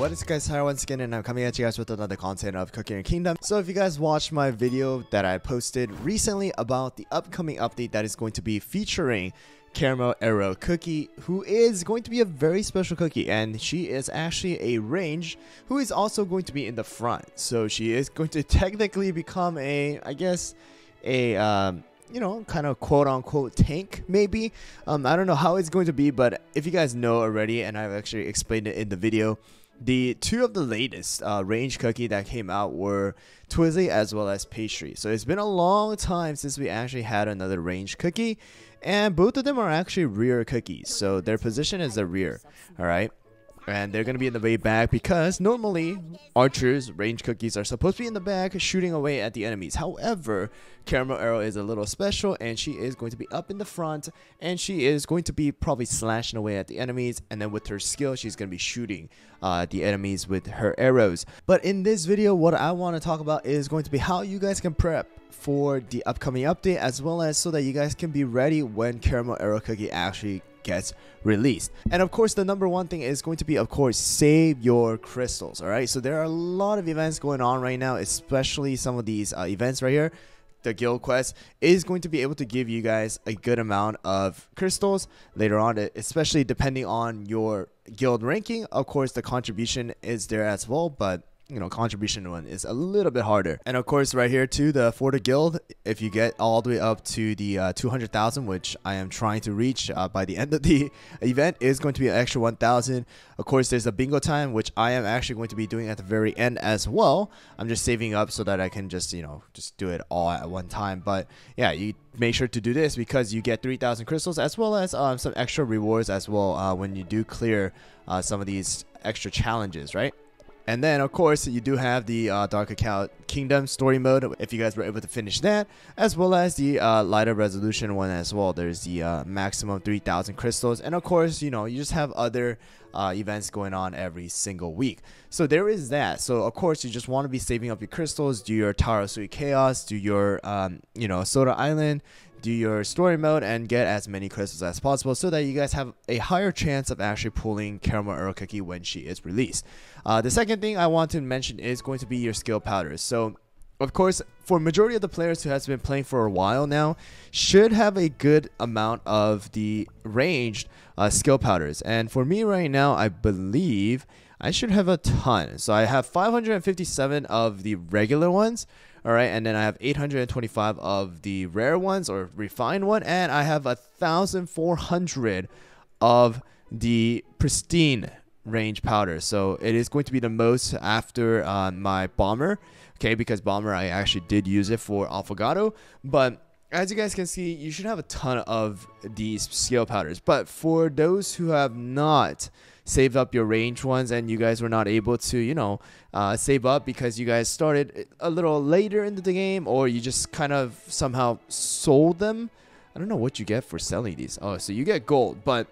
what is guys Tyler once again and I'm coming at you guys with another content of Cookie Run Kingdom. So if you guys watched my video that I posted recently about the upcoming update that is going to be featuring Caramel Arrow Cookie, who is going to be a very special cookie, and she is actually a range who is also going to be in the front. So she is going to technically become a, I guess, a um, you know, kind of quote unquote tank, maybe. Um, I don't know how it's going to be, but if you guys know already, and I've actually explained it in the video, the two of the latest uh, range cookie that came out were Twizzly as well as Pastry. So it's been a long time since we actually had another range cookie, and both of them are actually rear cookies. So their position is the rear, all right? And they're to be in the way back because normally archers range cookies are supposed to be in the back shooting away at the enemies. However caramel arrow is a little special and she is going to be up in the front and she is going to be probably slashing away at the enemies. And then with her skill she's to be shooting uh, the enemies with her arrows. But in this video what i want to talk about is going to be how you guys can prep for the upcoming update as well as so that you guys can be ready when caramel arrow cookie actually gets released. And of course, the number one thing is going to be, of course, save your crystals. All right. So there are a lot of events going on right now, especially some of these uh, events right here. The guild quest is going to be able to give you guys a good amount of crystals later on, especially depending on your guild ranking. Of course, the contribution is there as well, but you know contribution one is a little bit harder. And of course right here too the for the guild if you get all the way up to the uh, 200,000 which I am trying to reach uh, by the end of the event is going to be an extra 1,000 of course there's a bingo time which I am actually going to be doing at the very end as well. I'm just saving up so that I can just you know just do it all at one time. But yeah you make sure to do this because you get 3,000 crystals as well as um, some extra rewards as well uh, when you do clear uh, some of these extra challenges right and then, of course, you do have the uh, Dark Cacao Kingdom story mode if you guys were able to finish that, as well as the uh, lighter resolution one as well. There's the uh, maximum 3,000 crystals, and of course, you know, you just have other uh, events going on every single week. So there is that. So of course, you just want to be saving up your crystals, do your of Chaos, do your, um, you know, Soda Island, do your story mode and get as many crystals as possible so that you guys have a higher chance of actually pulling Caramel Cookie when she is released. Uh, the second thing I want to mention is going to be your skill powders. So of course, for majority of the players who has been playing for a while now, should have a good amount of the ranged uh, skill powders. And for me right now, I believe I should have a ton. So I have 557 of the regular ones, all right, and then I have 825 of the rare ones or refined one, and I have a 1,400 of the pristine range powder. So it is going to be the most after uh, my bomber, okay, because bomber I actually did use it for Affogato, but as you guys can see, you should have a ton of these skill powders. But for those who have not saved up your range ones and you guys were not able to, you know, uh, save up because you guys started a little later into the game or you just kind of somehow sold them. I don't know what you get for selling these. Oh, so you get gold, but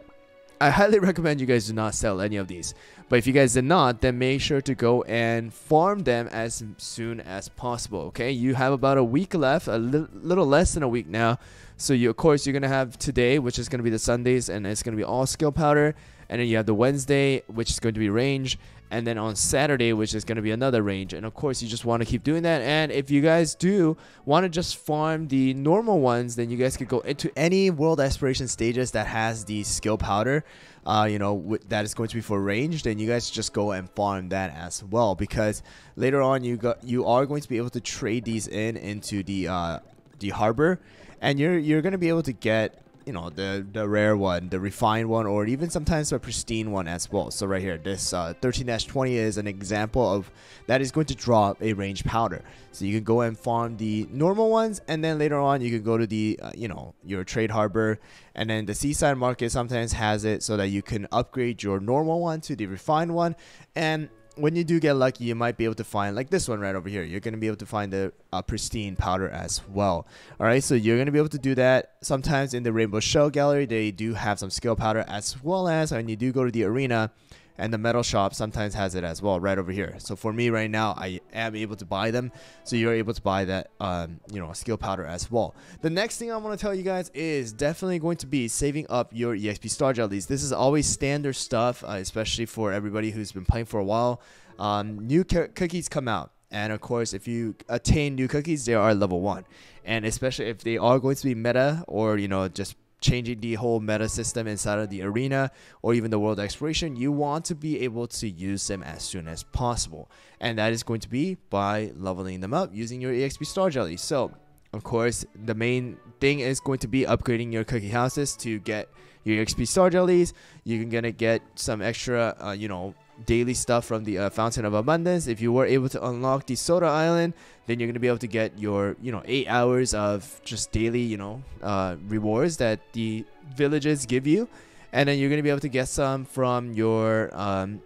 I highly recommend you guys do not sell any of these. But if you guys did not, then make sure to go and farm them as soon as possible. Okay, you have about a week left, a li little less than a week now. So you, of course, you're gonna have today, which is gonna be the Sundays, and it's gonna be all skill powder and then you have the Wednesday, which is going to be range, and then on Saturday, which is going to be another range. And of course, you just want to keep doing that. And if you guys do want to just farm the normal ones, then you guys could go into any world exploration stages that has the skill powder. Uh, you know that is going to be for range, then you guys just go and farm that as well because later on you got you are going to be able to trade these in into the uh, the harbor, and you're you're going to be able to get you know the the rare one, the refined one, or even sometimes a pristine one as well. So right here, this 13-20 uh, is an example of that is going to drop a range powder. So you can go and farm the normal ones, and then later on you can go to the uh, you know your trade harbor, and then the seaside market sometimes has it so that you can upgrade your normal one to the refined one, and when you do get lucky, you might be able to find like this one right over here. You're going to be able to find the uh, pristine powder as well. All right, so you're going to be able to do that. Sometimes in the Rainbow Shell Gallery, they do have some skill powder as well as when you do go to the arena, and the metal shop sometimes has it as well right over here. So for me right now i am able to buy them. So you're able to buy that um, you know skill powder as well. The next thing i want to tell you guys is definitely going to be saving up your exp star jellies. This is always standard stuff uh, especially for everybody who's been playing for a while. Um, new cookies come out. And of course, if you attain new cookies, they are level one. And especially if they are going to be meta or, you know, just changing the whole meta system inside of the arena or even the world exploration, you want to be able to use them as soon as possible. And that is going to be by leveling them up using your EXP Star Jelly. So, of course, the main thing is going to be upgrading your cookie houses to get your EXP Star Jellies. You're going to get some extra, uh, you know, daily stuff from the uh, Fountain of Abundance. If you were able to unlock the Soda Island, then you're gonna be able to get your you know eight hours of just daily you know uh, rewards that the villages give you, and then you're gonna be able to get some from your um,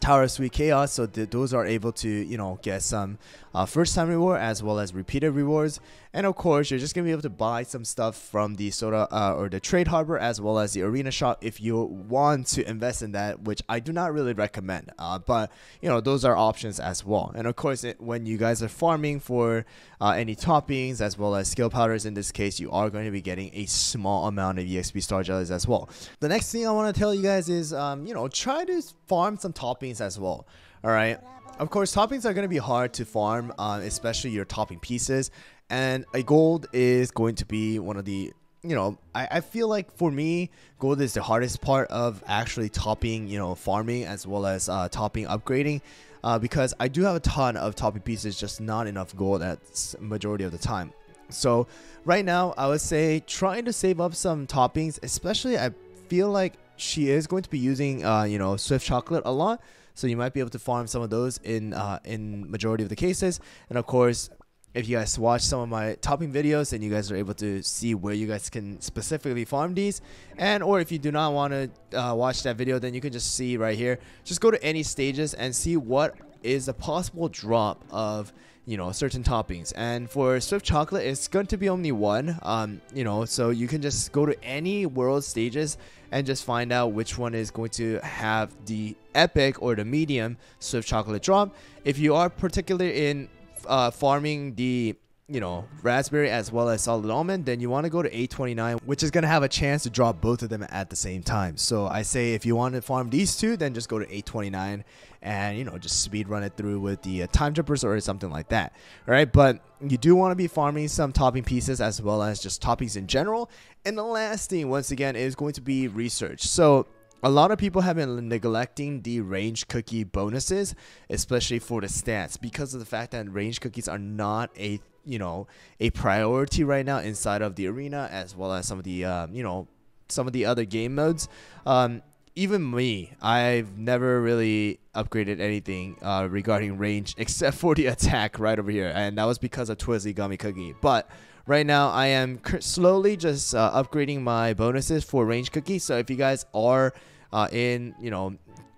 Tower of Sweet Chaos. So th those are able to you know get some uh, first time reward as well as repeated rewards. And of course, you're just gonna be able to buy some stuff from the soda uh, or the trade harbor as well as the arena shop if you want to invest in that, which I do not really recommend. Uh, but you know, those are options as well. And of course, it, when you guys are farming for uh, any toppings as well as skill powders, in this case, you are going to be getting a small amount of EXP star jellies as well. The next thing I want to tell you guys is, um, you know, try to farm some toppings as well. All right. Of course, toppings are going to be hard to farm, uh, especially your topping pieces. And a gold is going to be one of the, you know, I, I feel like for me, gold is the hardest part of actually topping, you know, farming as well as uh, topping upgrading. Uh, because I do have a ton of topping pieces, just not enough gold at majority of the time. So right now, I would say trying to save up some toppings, especially I feel like she is going to be using, uh, you know, Swift Chocolate a lot. So you might be able to farm some of those in uh, in majority of the cases. And of course, if you guys watch some of my topping videos then you guys are able to see where you guys can specifically farm these. And or if you do not want to uh, watch that video then you can just see right here. Just go to any stages and see what is a possible drop of you know certain toppings. And for swift chocolate it's going to be only one um you know so you can just go to any world stages and just find out which one is going to have the epic or the medium swift chocolate drop. If you are particularly in uh, farming the you know, raspberry as well as solid almond, then you want to go to 829, which is going to have a chance to drop both of them at the same time. So I say if you want to farm these two, then just go to 829 and, you know, just speed run it through with the uh, time jumpers or something like that. All right. But you do want to be farming some topping pieces as well as just toppings in general. And the last thing, once again, is going to be research. So a lot of people have been neglecting the range cookie bonuses, especially for the stats, because of the fact that range cookies are not a you know a priority right now inside of the arena as well as some of the um, you know some of the other game modes. Um, even me, I've never really upgraded anything uh, regarding range except for the attack right over here, and that was because of Twizzly Gummy Cookie. But right now, I am slowly just uh, upgrading my bonuses for range cookie. So if you guys are Uh, in you know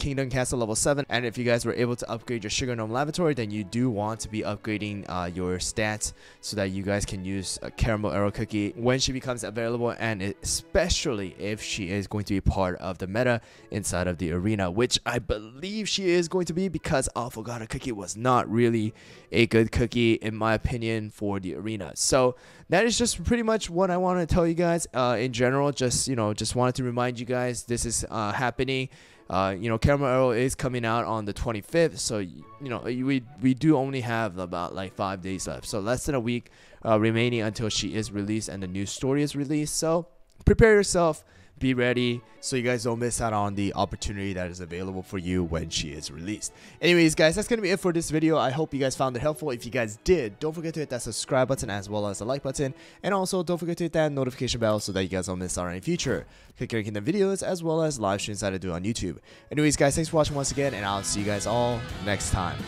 Kingdom Castle level 7 and if you guys were able to upgrade your Sugar Gnome Laboratory then you do want to be upgrading uh, your stats so that you guys can use a Caramel Arrow Cookie when she becomes available and especially if she is going to be part of the meta inside of the arena which I believe she is going to be because Affogato Cookie was not really a good cookie in my opinion for the arena. So that is just pretty much what I want to tell you guys. Uh, in general just you know just wanted to remind you guys this is uh, happening uh, you know, Caramel Arrow is coming out on the 25th, so you know we we do only have about like five days left, so less than a week uh, remaining until she is released and the new story is released. So prepare yourself be ready so you guys don't miss out on the opportunity that is available for you when she is released. Anyways, guys, that's going to be it for this video. I hope you guys found it helpful. If you guys did, don't forget to hit that subscribe button as well as the like button. And also, don't forget to hit that notification bell so that you guys don't miss out on any future click Cookie Run Kingdom videos as well as live streams that I do on YouTube. Anyways, guys, thanks for watching once again, and I'll see you guys all next time.